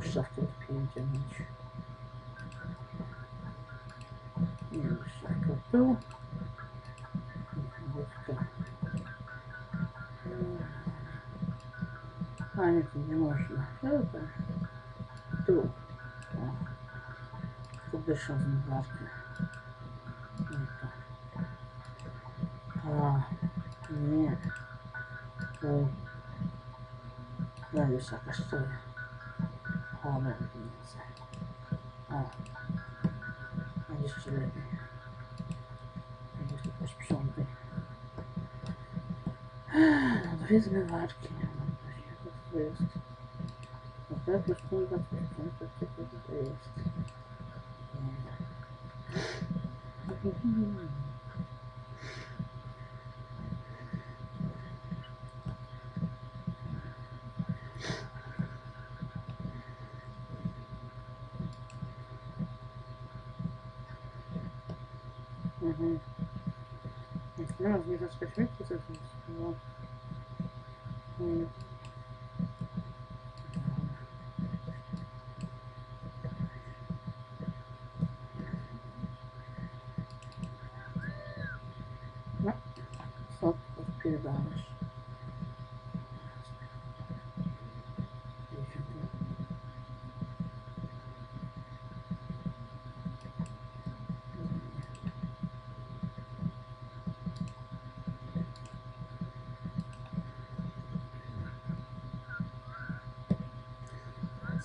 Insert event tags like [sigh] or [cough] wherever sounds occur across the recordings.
Можешь захкинуть принятие меч. Минус захкопил. А, нет, не можно. Это труп. Кубышев Мбарка. А, нет. Ой. Да, высоко стоит. Ó, meu filho, certo. Ó. Onde isso tira aqui? Onde isso depois puxou ontem? Ah, não devia levar aqui, né? Não devia que os pontos da frente, que eu los perfectos,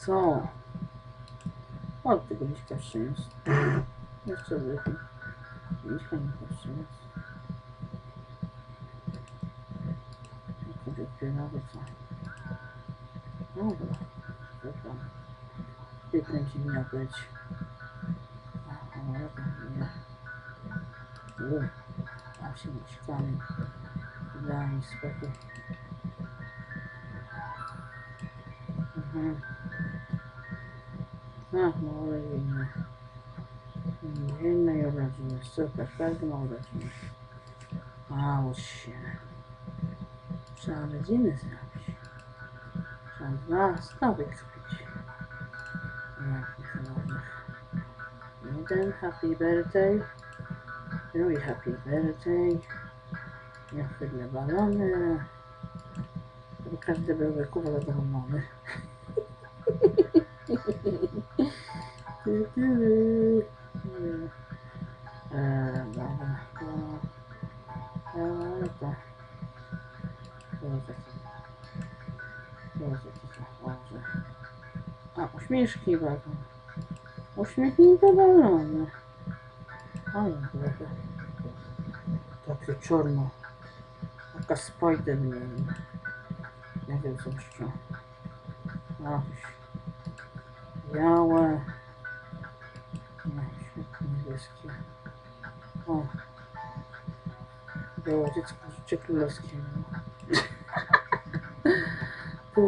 Co? O, tego liśka przyniósł. Jeszcze lepiej. Liśka nie przyniósł. Kurde, pieniądze co? Dobra. Dobra. Piękny dzień miał być. A, ale nie. U, a się liśkami. Daj mi spokój. Mhm. Ach, no ale inne. Inne i urodziny. Super, każdy ma urodziny. A, ucz się. Trzeba urodziny zrobić. Trzeba dwa stawy kupić. Jakich ładnych. Jeden happy birthday. Drugi happy birthday. Niechybne balony. Żeby każdy był wykuwa zadowolony. A, uśmieszki bardzo. Uśmiechnięte balony. Ale trochę... Takie czarno. Taka Spiderman. Nie wiem co jeszcze. Ach, białe. O. Białe dziecko życie królewskie. no. Tu,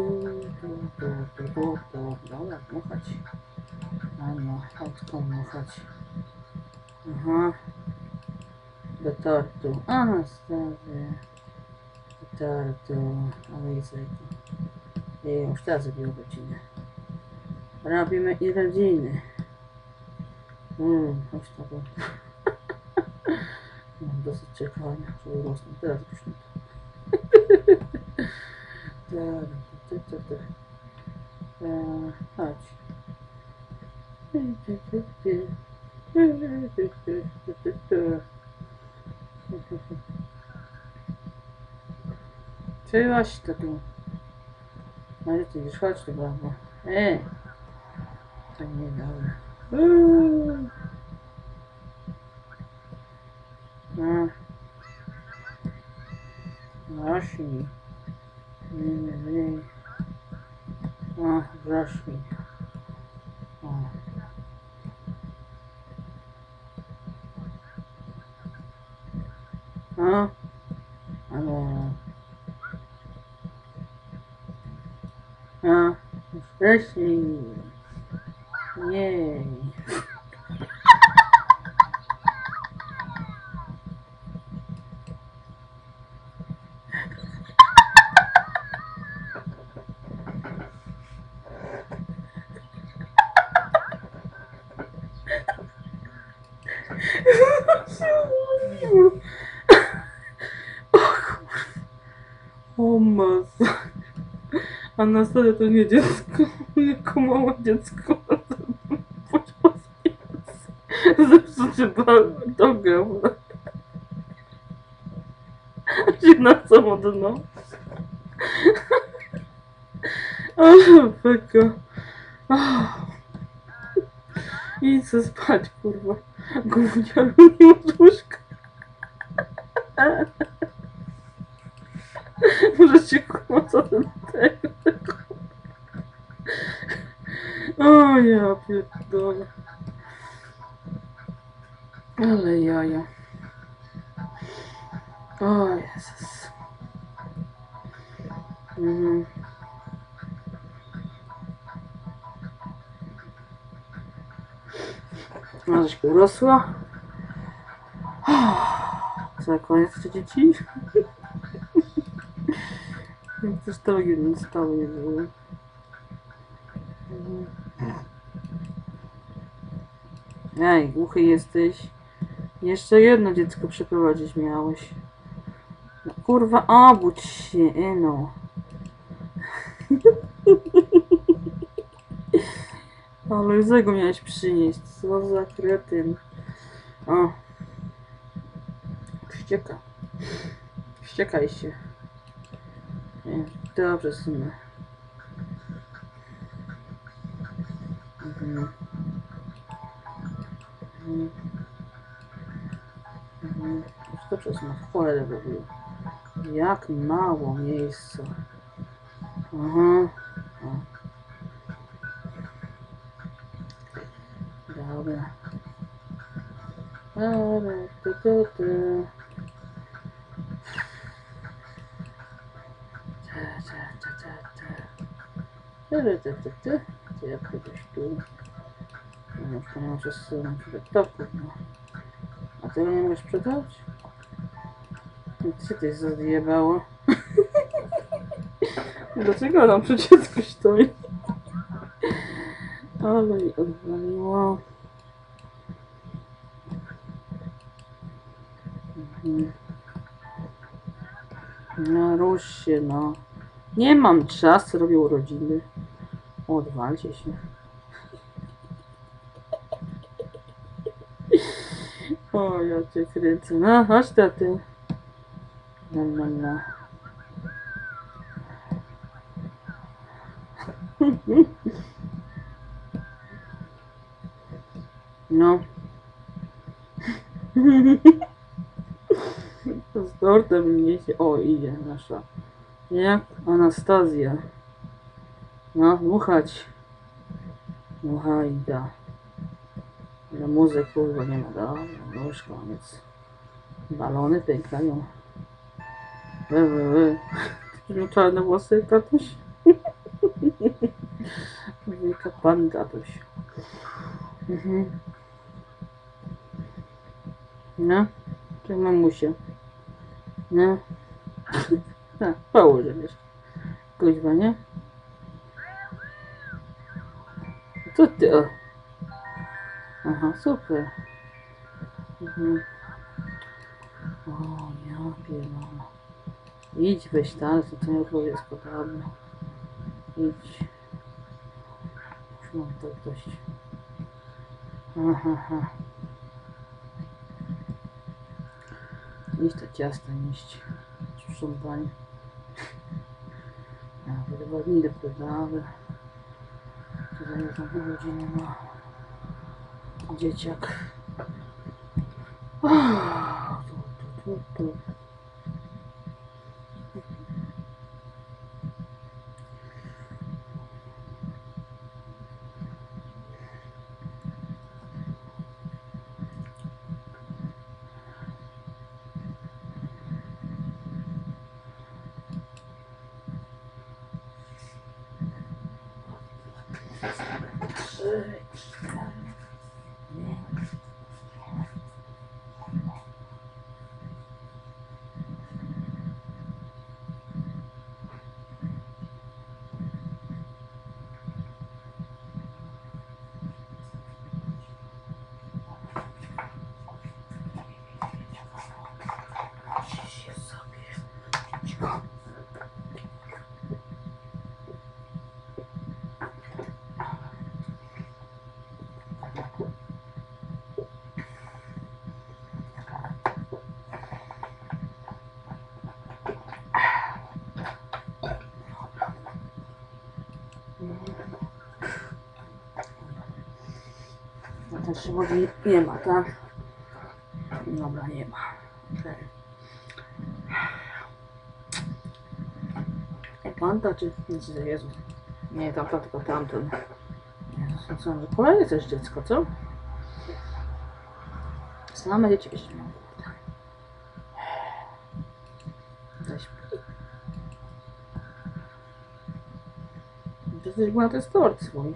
tu, tu, tu, tu, tu. Dobra, dmuchać. A no, autką dmuchać. Aha. Do tortu. Anastazja. Do tortu. Ale jest I już teraz zrobił godzinę. Robimy i rodziny. Mm, chodź to było. dosyć czekania, żeby rosną. Teraz już nie tak. Tak, tak, tak, tak. Ty właśnie to tu. No i ty już chodź tu, brawo. E! To nie dobra. Uuu. на Russian. Russian. ah, Russian. ah, Huh? I don't know. Especially, yeah. О, Омаз. Она советует мне детскую, мама детскую. Пусть посмеется. Запишите до говна. Жена сама дно. Пока. Иди спать, курва. Губочка, душка. Мужичок смотрит. Ой, я пидола. Але я я. Ой, Иисус. Угу. Żeś urosła. Co, koniec te dzieci? Jak też to nie stało nie było. Ej, głuchy jesteś. Jeszcze jedno dziecko przeprowadzić miałeś. No, kurwa, obudź się, e, no. Ale Luzego miałeś przynieść. Co za kretyn. O. Wścieka. Wściekaj się. Dobrze, synu. Mhm. Mhm. Mhm. Dobrze. W cholerę w ogóle. Jak mało miejsca. Aha. To mam przez laptopu, no. A tego nie możesz sprzedać? Co ty zjebało? [laughs] Dlaczego nam przy dziecku stoi? Ale mi odwaliło. Mhm. No się, no. Nie mam czasu, robię urodziny. Odwalcie się. Koyacak redzina hastati. Нормально. Ну. С тортом есть... О, и я нашла. Я Анастазия. А, Мухач. да. No, muzyk kurwa nie ma, da. No już koniec. Balony pękają. We, we, we. Ty czarne włosy, tatuś? [laughs] Wielka pan tatuś. Mhm. No, to mamusia. No. [laughs] Tak, położę jeszcze. Kuźwa, nie? Co ty? O. Aha, super. Mhm. O, ja pierdolę. Idź weź tam, to to już jest podobne. Idź. Już mam tak dość. Aha, aha. Iść to ciasto nieść. Sprzątanie. [laughs] Ja wydawali do wydawy. Tutaj już na pół godziny ma dzieciak. дичок. Ох, тут, тут, тут, тут. Się wodzi nie ma, tak? Dobra, nie ma. Okej. Panta czy... Jezu. Nie, tamta, tylko tamten. Jezus, co, że kolejne też dziecko, co? Same dzieci jeszcze mam. Zaśpi. Przecież była to jest tort swój.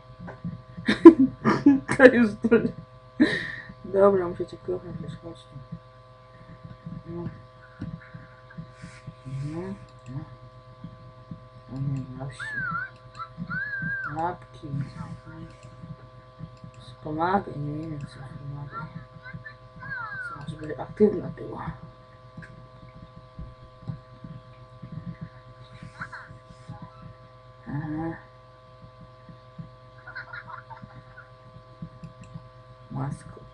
To [laughs] już to... Dobra, muszę cię kochać, wiesz, chodź. No. No, no. O nie, Wasi. Łapki. Nie wiem co wspomagaj. Co, żeby aktywna była. Aha.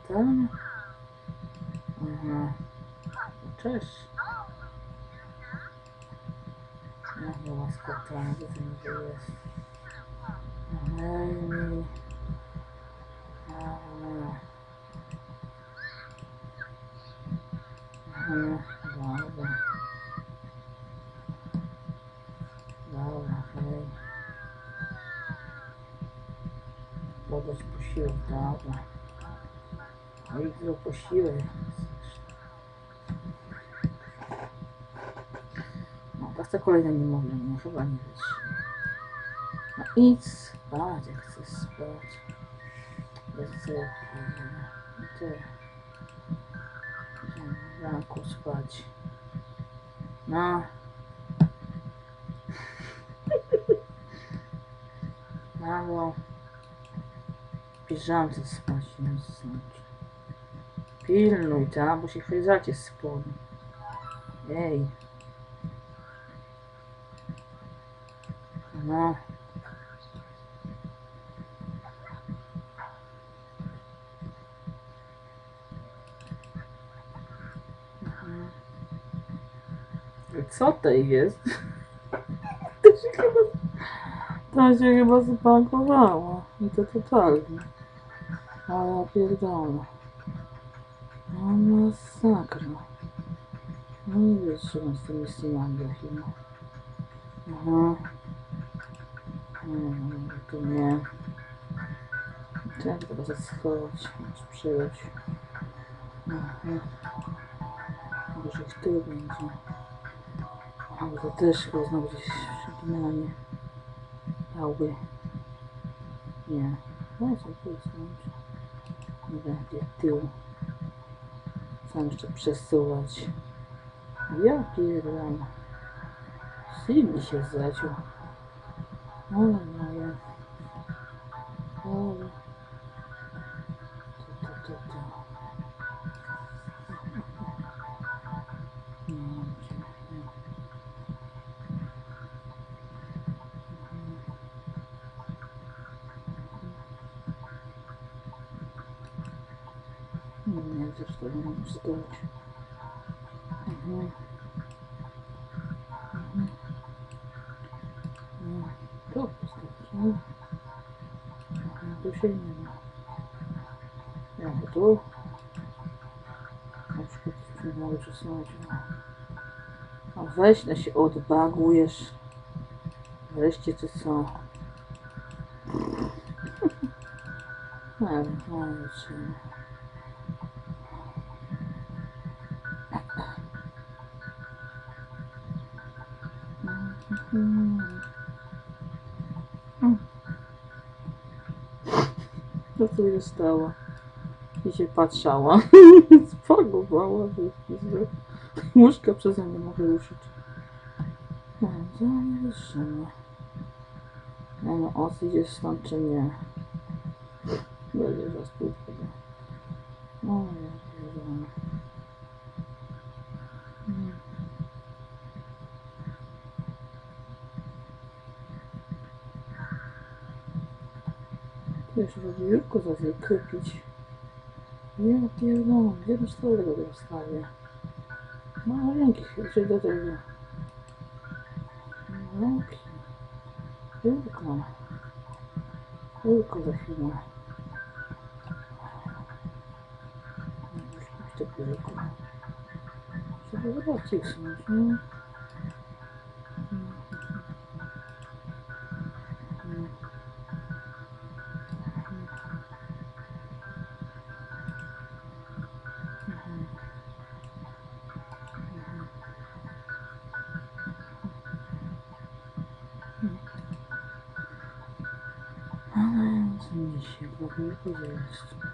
Maskota. Aha. Cześć. Jakie maskota, gdzie to niby jest? Hej. Dobra. Dobra, hej. Podać posiłek, dobra. I zrób posiłek. No, to chcę kolejne nie mogę, nie, chyba nie wytrzyma. No idź spać, jak chcesz spać. Bez no ty. Idziemy w ranku spać. No. [laughs] Mamo. Piżamce spać, nie zasnąć. Pilnuj, ta, bo się z spodu. Ej. No. Co to jest? To się chyba... To się chyba zbankowało. I to totalnie. O ja pierdolę. No masakra. No nie wytrzymam z tymi synami chyba. Aha. Hmm, to nie. To teraz schować, muszę przyjąć. Mhm. Może ich tył będzie. Albo to też chyba znowu gdzieś przeginanie. Dałby. Nie. No co to jest? Nie będzie tył. Sam jeszcze przesuwać. Ja pierdolę. Silny się zaciął. Ale moje. Wstać. Mhm. Mhm. No, tu się nie ma. Ja tu. Na przykład już nie mogę przesunąć. A weź na się odbagujesz. Wreszcie to co? [laughs] Nie wiem, no nic. Co tu się stało? I się patrzała. [laughs] Spagowała, łóżka przeze mnie mogę ruszyć. No, co nie wytrzyma. Nie no, os idzie stąd czy nie? kupić. Ja pierdolę, gdzie do cztery go teraz stawię? Maleńki, czy do tego. Maleńki. Tylko. Tylko za chwilę. Już to pierdolę. Trzeba zobaczyć, nie? Thank you.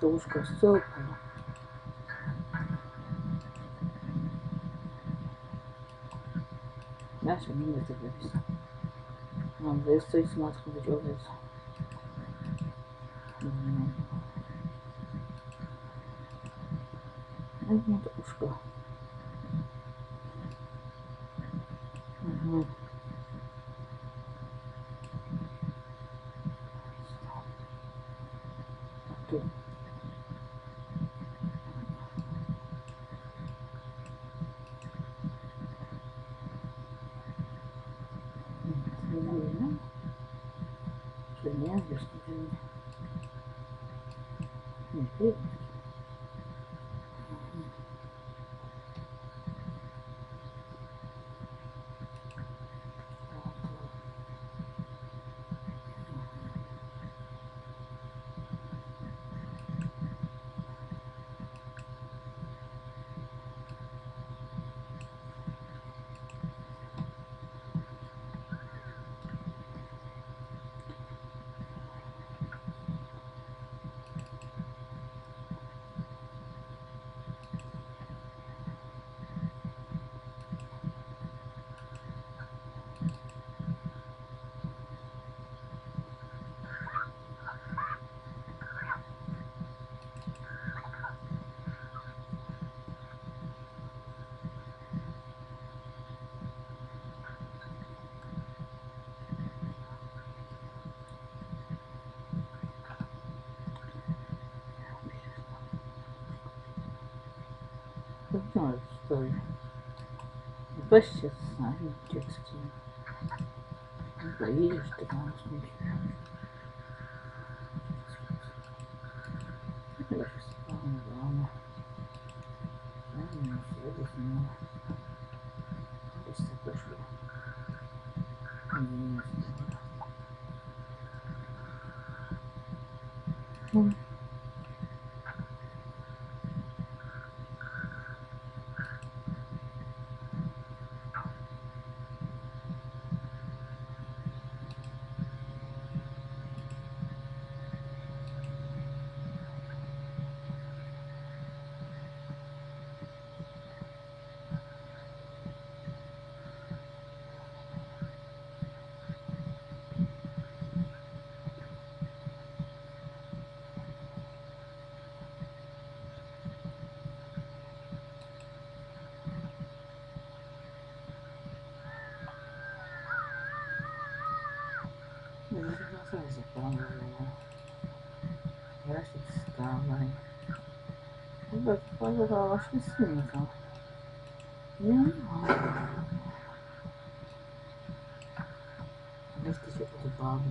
толстовушка, все упало. Дальше не доберемся. Он дается и смотрит, где дается. Нет. Угу. Тут. знают, что ли? Вообще знают детские. Не поверишь, ты нам смешно. Mm-hmm. Eu acho que está, mas... Eu acho que sim, então. Não. Deve ter sido ocupado.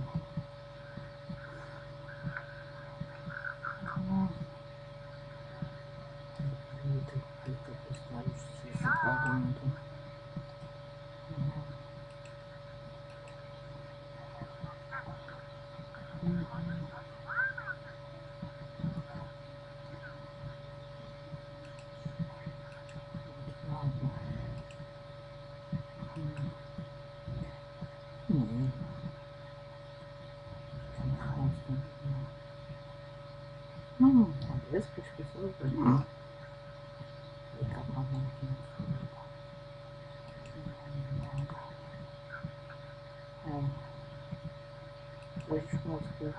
depois dos músicos.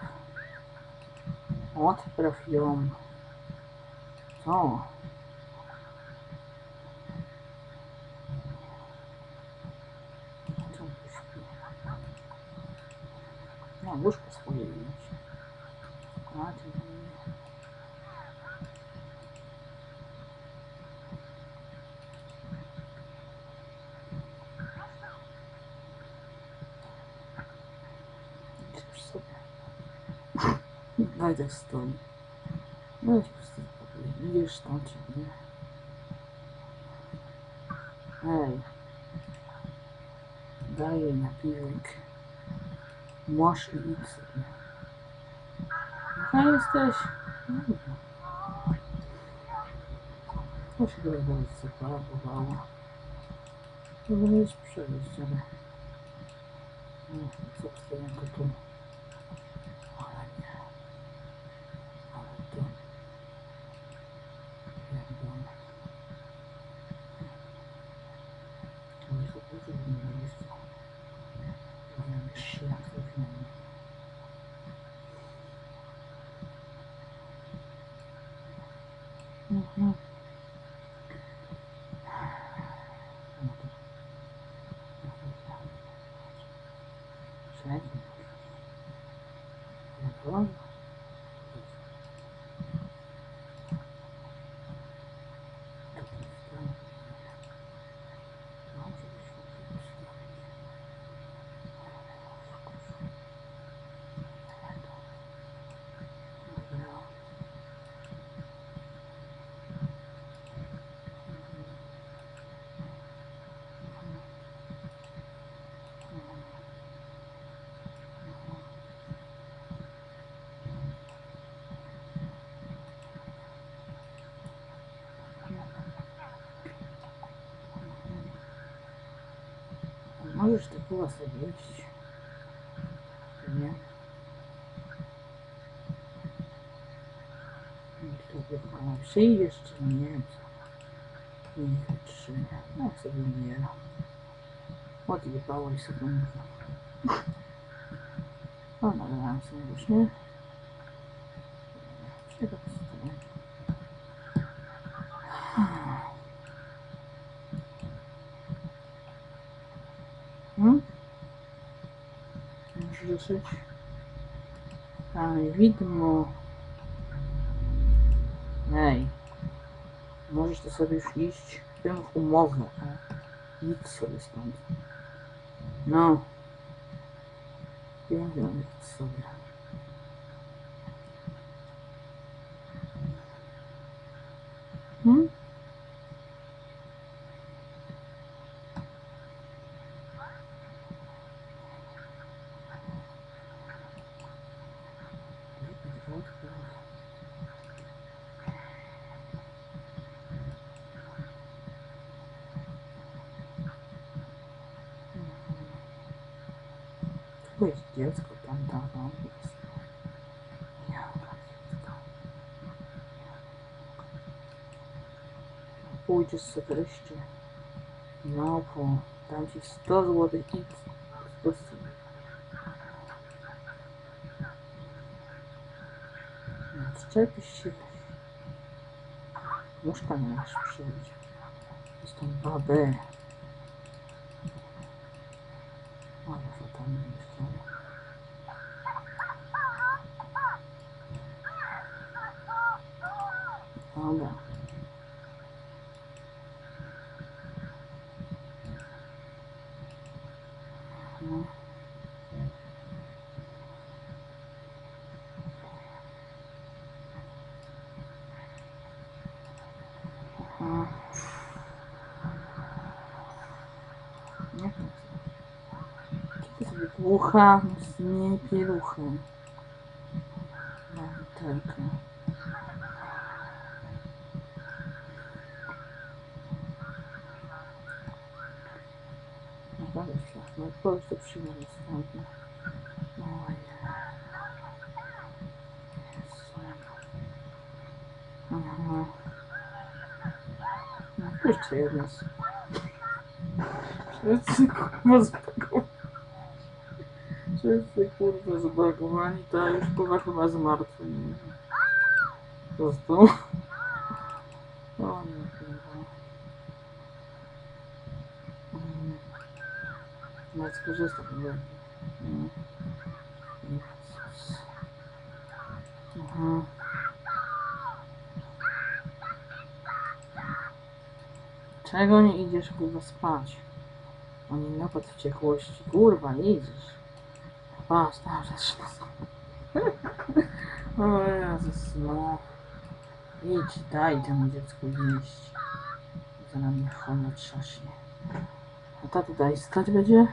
Ontem para o filme. Wojtek. No i po prostu spokój. Idziesz stąd, nie? Ej. Daj jej napiwek. Masz i idź sobie. Jaka jesteś? Dobra. To się trochę bardzo. To by jest przejść, ale... No, co to jako tu? Ale nie. Ale tu. Pierdolę. To jest użył mnie miejscu. Powiem jeszcze jak to wiem. Mhm. No to- Czekaj. No to- Możesz ty chyba sobie iść. Nie? I to wygląda. Przyjdziesz czy nie? Nie, trzy. No sobie nie. Odjebałeś sobie może. O, nagrałem sobie już, nie? Czego Dosyć. Aj, widmo. Ej. Możesz to sobie już iść. W umowę. Idź sobie stąd. No. Wiem, wiem. такой с детства там давно есть. Будет сокращение. Малфо. Там через 100 злотых и 100 Сейчас пищит. Может, там наш пищит. Здесь там бабе. много. Угу. Нет, плохо, не перуха. Да, только. Просто вообще невозможно. Ой. Ага. Ну, пусть я нас. Шесть курва сбагова. Шесть курва сбагова. Не та, już poważnie was martwy. Został. Skorzystam nie. Aha. Czego nie idziesz kurwa spać? Oni napad wściekłości. Kurwa, nie idziesz. Patrz, tam zaczyna O Jezus, no. Idź, daj temu dziecku jeść. Za nami chona trzaśnie. A tato daj stać będzie?